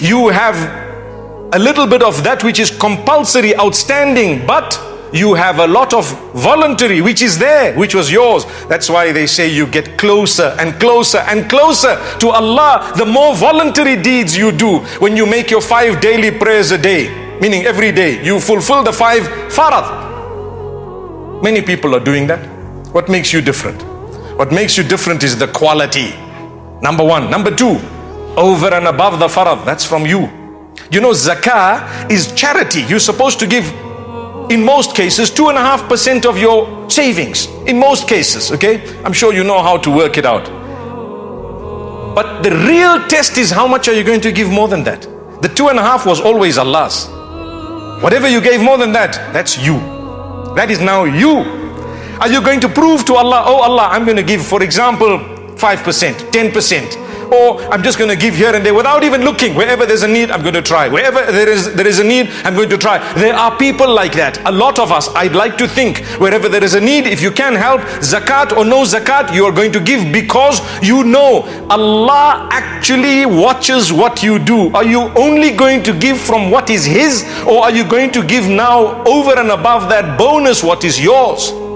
You have a little bit of that which is compulsory, outstanding, but you have a lot of voluntary which is there, which was yours. That's why they say you get closer and closer and closer to Allah the more voluntary deeds you do. When you make your five daily prayers a day, meaning every day, you fulfill the five farad. Many people are doing that. What makes you different? What makes you different is the quality. Number one. Number two, over and above the farad, that's from you. You know, zakah is charity. You're supposed to give, in most cases, two and a half percent of your savings. In most cases, okay? I'm sure you know how to work it out. But the real test is how much are you going to give more than that? The two and a half was always Allah's. Whatever you gave more than that, that's you. That is now you. Are you going to prove to Allah, oh Allah, I'm going to give, for example, 5%, 10%, or I'm just going to give here and there without even looking. Wherever there's a need, I'm going to try. Wherever there is there is a need, I'm going to try. There are people like that. A lot of us, I'd like to think, wherever there is a need, if you can help, zakat or no zakat, you are going to give because you know Allah actually watches what you do. Are you only going to give from what is His, or are you going to give now over and above that bonus what is yours?